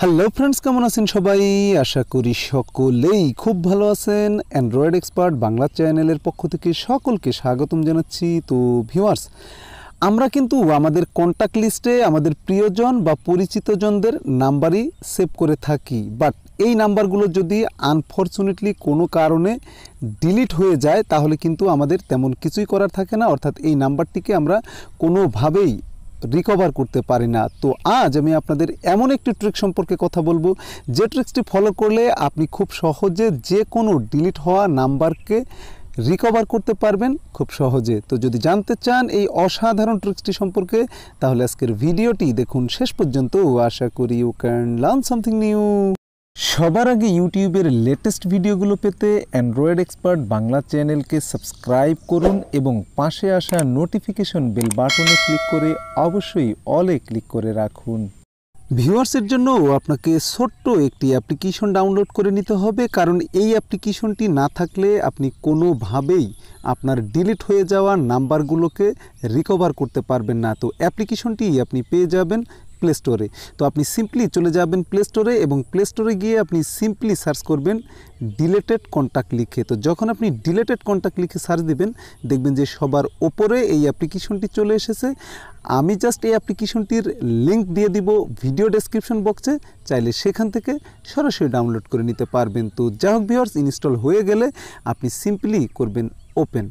Hello friends কেমন আছেন সবাই? আশা করি সকলেই খুব ভালো আছেন। অ্যান্ড্রয়েড এক্সপার্ট বাংলা চ্যানেলের পক্ষ থেকে সকলকে স্বাগতম জানাচ্ছি। তো ভিউয়ার্স আমরা কিন্তু আমাদের কন্ট্যাক্ট লিস্টে আমাদের প্রিয়জন বা পরিচিতজনদের নাম্বারই সেভ করে থাকি। বাট এই নাম্বারগুলো যদি আনফর্চুনেটলি কোনো কারণে ডিলিট হয়ে যায়, তাহলে কিন্তু আমাদের তেমন কিছুই করার থাকে না। অর্থাৎ এই নাম্বারটিকে আমরা কোনোভাবেই রিকভার করতে পারি না। তো আজ আমি আপনাদের এমন একটি ট্রিক সম্পর্কে কথা বলব। যে ট্রিক্সটি ফলো করলে আপনি খুব সহজে যে কোনো ডিলিট হওয়া নাম্বারকে রিকভার করতে পারবেন খুব সহজে। তো যদি জানতে চান এই অসাধারণ ট্রিক্সটি সম্পর্কে, তাহলে আজকের ভিডিওটি দেখুন। শেষ পর্যন্ত আশা করি you can learn something new সবার আগে ইউটিউবের লেটেস্ট ভিডিওগুলো পেতে অ্যান্ড্রয়েড এক্সপার্ট বাংলা চ্যানেলকে সাবস্ক্রাইব করুন এবং পাশে আসা নোটিফিকেশন বেল বাটনে ক্লিক করে অবশ্যই অলে ক্লিক করে রাখুন। ভিউয়ার্সের জন্য আপনাকে ছোট্ট একটি অ্যাপ্লিকেশন ডাউনলোড করে নিতে হবে, কারণ এই অ্যাপ্লিকেশনটি না থাকলে আপনি কোনোভাবেই আপনার ডিলিট হয়ে যাওয়া নাম্বারগুলোকে রিকভার করতে পারবেন না। তো অ্যাপ্লিকেশনটি আপনি পেয়ে যাবেন প্লে স্টোরে তো আপনি সিম্পলি চলে যাবেন প্লে স্টোরে এবং প্লে স্টোরে গিয়ে আপনি সিম্পলি সার্চ করবেন ডিলেটেড কন্ট্যাক্ট লিখে। তো যখন আপনি ডিলেটেড কন্ট্যাক্ট লিখে সার্চ দিবেন, দেখবেন যে সবার ওপরে এই অ্যাপ্লিকেশনটি চলে এসেছে। আমি জাস্ট এই অ্যাপ্লিকেশনটির লিঙ্ক দিয়ে দিব ভিডিও ডেসক্রিপশন বক্সে চাইলে সেখান থেকে সরাসরি ডাউনলোড করে নিতে পারবেন। তো যাই হোক ভিওর্স ইনস্টল হয়ে গেলে আপনি সিম্পলি করবেন ওপেন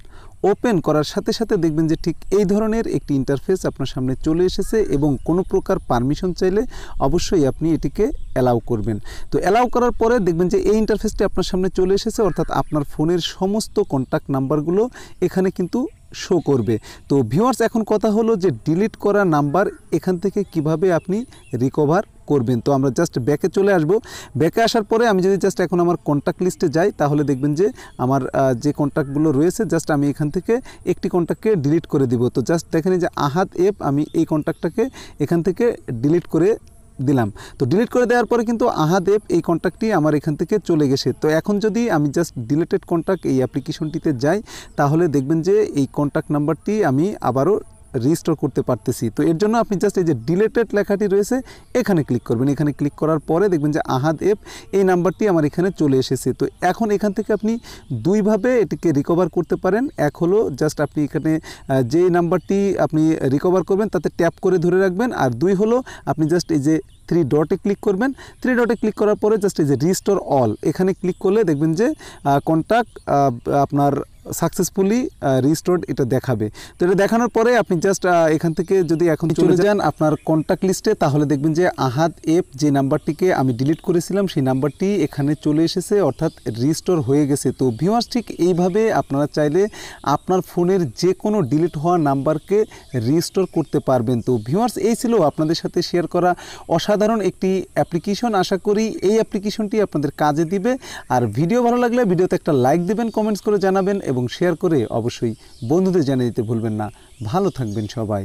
ওপেন করার সাথে সাথে দেখবেন যে ঠিক এই ধরনের একটি ইন্টারফেস আপনার সামনে চলে এসেছে এবং কোনো প্রকার পারমিশন চাইলে অবশ্যই আপনি এটিকে অ্যালাউ করবেন। তো অ্যালাউ করার পরে দেখবেন যে এই ইন্টারফেসটি আপনার সামনে চলে এসেছে, অর্থাৎ আপনার ফোনের সমস্ত কন্ট্যাক্ট নাম্বারগুলো এখানে কিন্তু শো করবে। তো ভিউয়ার্স এখন কথা হলো যে ডিলিট করা নাম্বার এখান থেকে কীভাবে আপনি রিকভার করবেন। তো আমরা জাস্ট ব্যাকে চলে আসব। ব্যাকে আসার পরে আমি যদি জাস্ট এখন আমার কন্ট্যাক্ট লিস্টে যাই, তাহলে দেখবেন যে আমার যে কন্ট্যাক্টগুলো রয়েছে জাস্ট আমি এখান থেকে একটি কন্ট্যাক্টকে ডিলিট করে দিব। তো জাস্ট দেখেন যে আহাত এপ আমি এই কন্ট্যাক্টটাকে এখান থেকে ডিলিট করে দিলাম। তো ডিলিট করে দেওয়ার পরে কিন্তু আহাদেব এই কন্ট্যাক্টটি আমার এখান থেকে চলে গেছে। তো এখন যদি আমি জাস্ট ডিলেটেড কন্ট্যাক্ট এই অ্যাপ্লিকেশনটিতে যাই, তাহলে দেখবেন যে এই কন্ট্যাক্ট নাম্বারটি আমি আবারও রিস্টোর করতে পারতেছি। তো এর জন্য আপনি জাস্ট এই যে ডিলেটেড লেখাটি রয়েছে, এখানে ক্লিক করবেন। এখানে ক্লিক করার পরে দেখবেন যে আহাদ এপ এই নাম্বারটি আমার এখানে চলে এসেছে। তো এখন এখান থেকে আপনি দুইভাবে এটিকে রিকভার করতে পারেন। এক হলো জাস্ট আপনি এখানে যে নাম্বারটি আপনি রিকভার করবেন, তাতে ট্যাপ করে ধরে রাখবেন। আর দুই হলো আপনি জাস্ট এই যে থ্রি ডটে ক্লিক করবেন। থ্রি ডটে ক্লিক করার পরে জাস্ট এই যে রিস্টোর অল এখানে ক্লিক করলে দেখবেন যে কন্ট্যাক্ট আপনার সাকসেসফুলি রিস্টোর্ড এটা দেখাবে। তো এটা দেখানোর পরে আপনি জাস্ট এখান থেকে যদি এখন চলে যান আপনার কন্ট্যাক্ট লিস্টে তাহলে দেখবেন যে আহাত এপ যে নাম্বারটিকে আমি ডিলিট করেছিলাম সেই নাম্বারটি এখানে চলে এসেছে অর্থাৎ রিস্টোর হয়ে গেছে। তো ভিওয়ার্স ঠিক এইভাবে আপনারা চাইলে আপনার ফোনের যে কোনো ডিলিট হওয়া নাম্বারকে রিস্টোর করতে পারবেন। তো ভিওয়ার্স এই ছিল আপনাদের সাথে শেয়ার করা অসাধারণ একটি অ্যাপ্লিকেশন আশা করি এই অ্যাপ্লিকেশনটি আপনাদের কাজে দিবে। আর ভিডিও ভালো লাগলে ভিডিওতে একটা লাইক দেবেন কমেন্টস করে জানাবেন এবং শেয়ার করে অবশ্যই বন্ধুদের জানিয়ে দিতে ভুলবেন না। ভালো থাকবেন সবাই।